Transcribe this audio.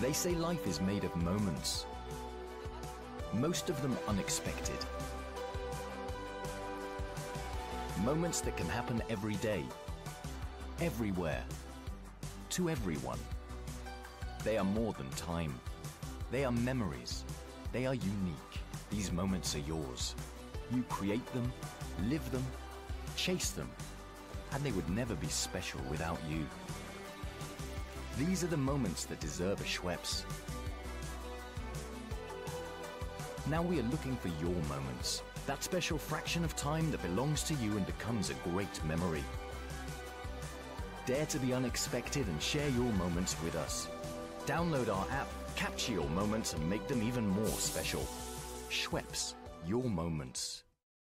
They say life is made of moments, most of them unexpected. Moments that can happen every day, everywhere, to everyone. They are more than time. They are memories. They are unique. These moments are yours. You create them, live them, chase them, and they would never be special without you. These are the moments that deserve a Schweppes. Now we are looking for your moments. That special fraction of time that belongs to you and becomes a great memory. Dare to be unexpected and share your moments with us. Download our app, capture your moments, and make them even more special. Schweppes, your moments.